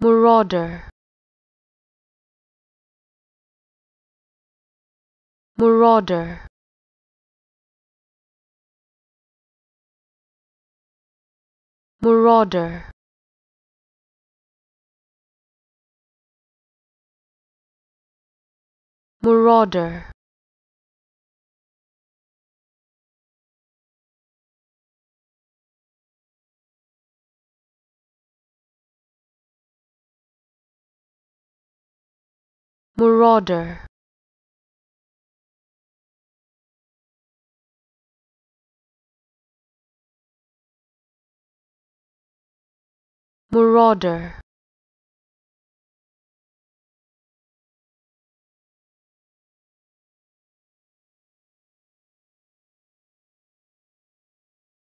marauder. Marauder. Marauder. Marauder marauder. Marauder